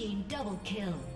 Team double kill.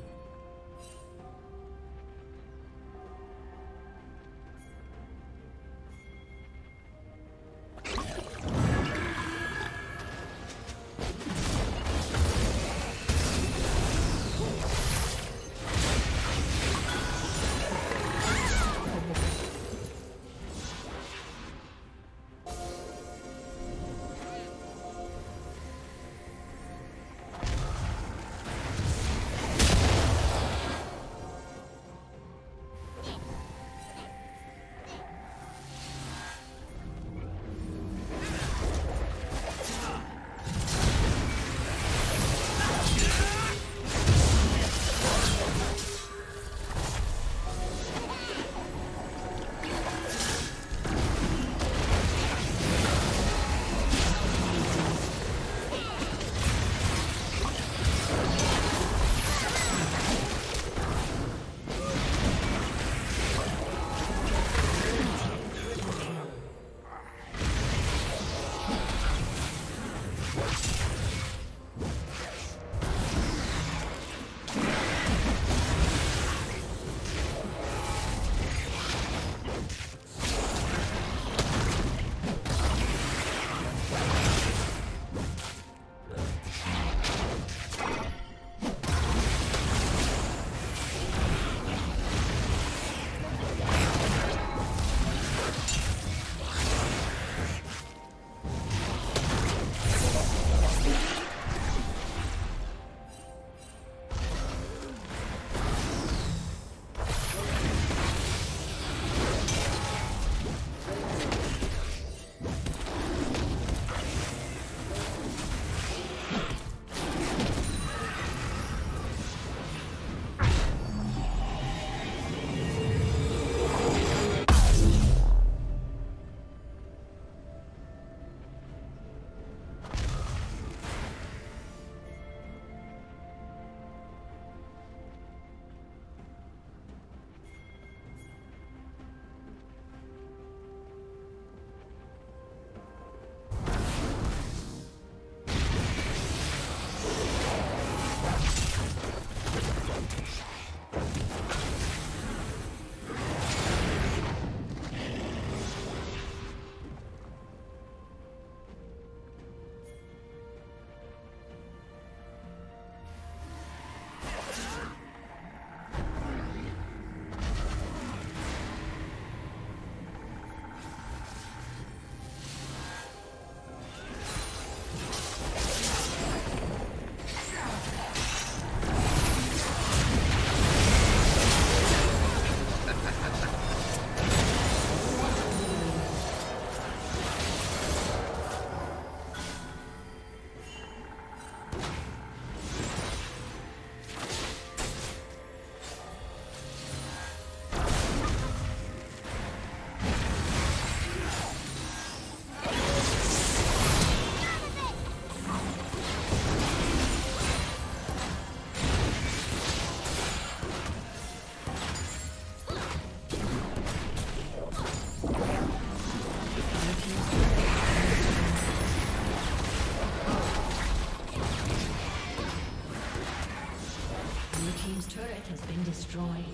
destroyed.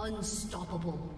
Unstoppable.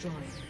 Destroyed.